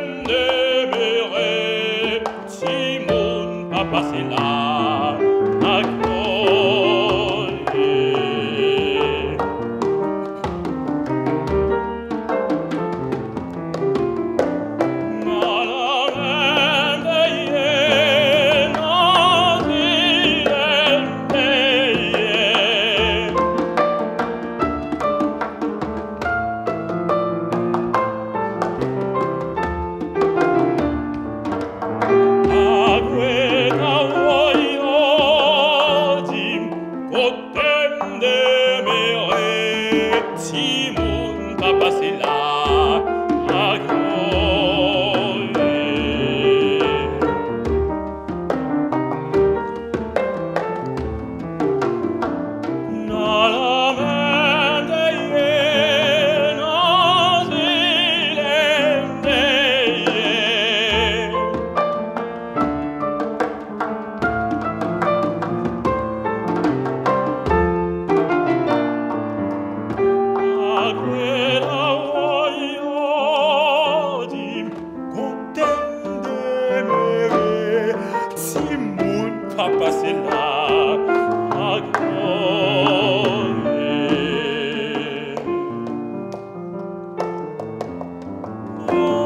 Je ne me rêve si papa s'est là. autem de meret, si monta passi. Oh.